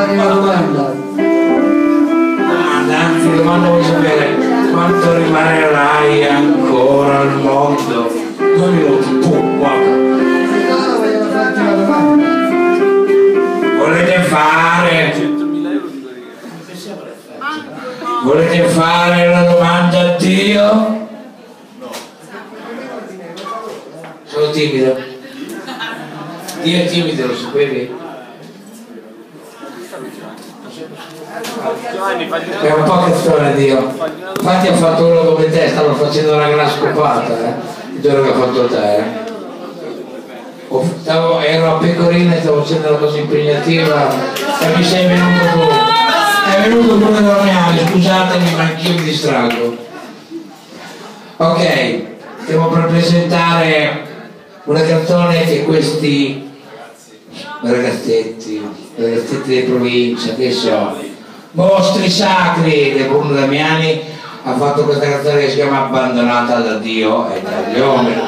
fare una domanda. Domanda, anzi domanda vuoi sapere quanto rimanerai ancora al mondo? Due minuti, pum, guarda. Volete fare? Volete fare una domanda a Dio? No. Sono timido. Dio è timido, lo sapevi? È un po' che storia Dio. Infatti ha fatto uno come te, stanno facendo una gran scopata, eh? Il giorno che ha fatto te. eh. Stavo- ero a Pecorina e stavo facendo una cosa impegnativa e mi sei venuto tu. È venuto tu da Damiani, scusatemi ma anch'io mi distraggo. Ok, per presentare una canzone che questi ragazzetti, ragazzetti di provincia, che so, mostri sacri di Bruno Damiani ha fatto questa canzone che si chiama Abbandonata da Dio e dagli uomini.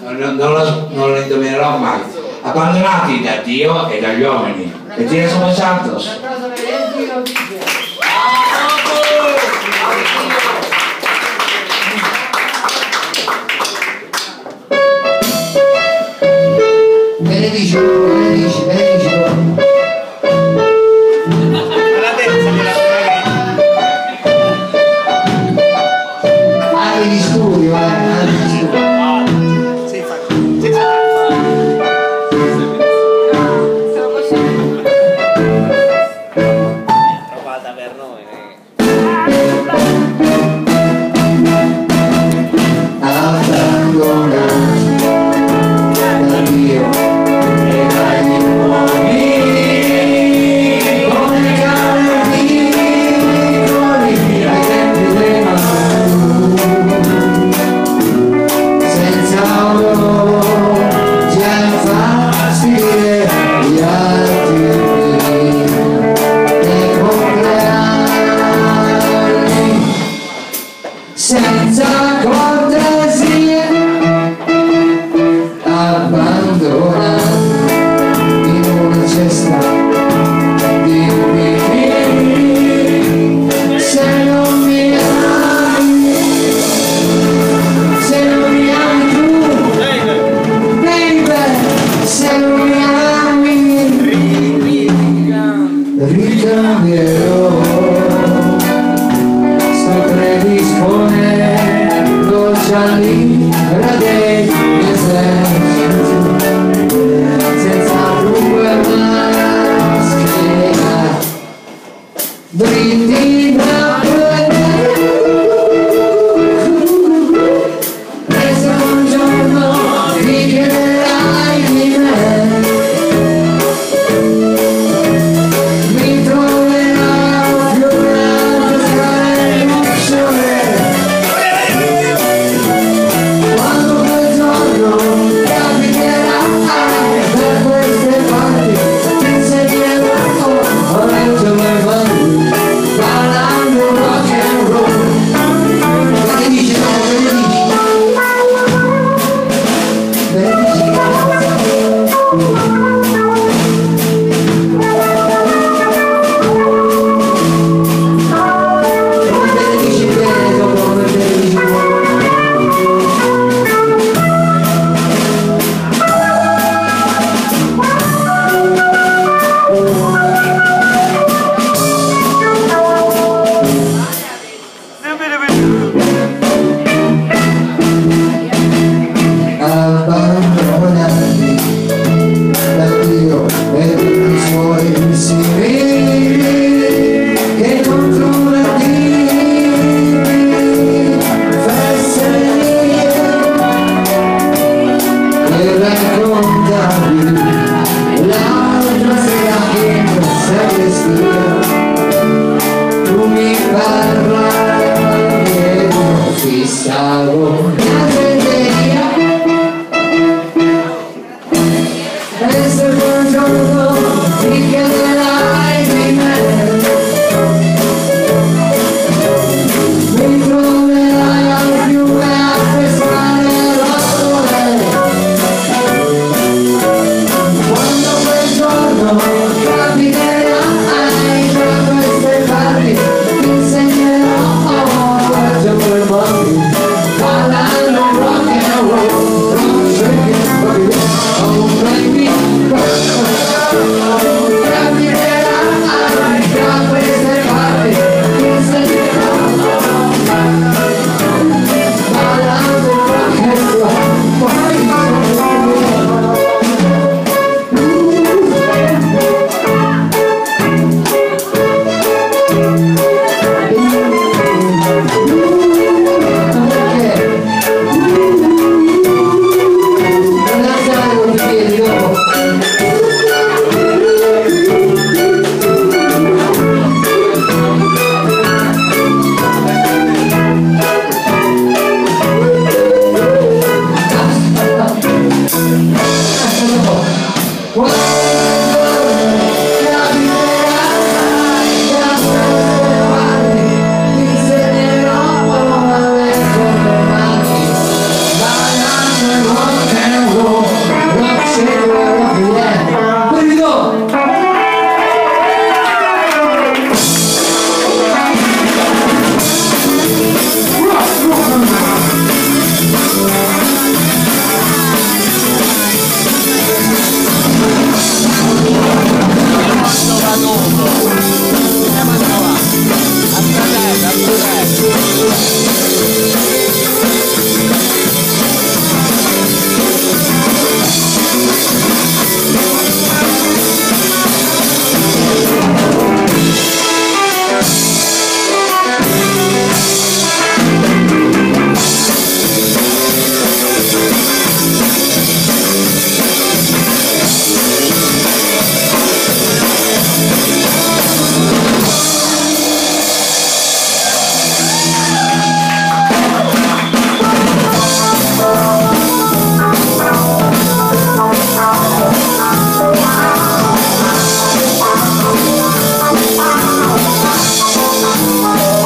Non, non la, non la indovinerò mai. Abbandonati da Dio e dagli uomini. E tira sono Santos. Anni di studio, eh, 등장해요. 啊。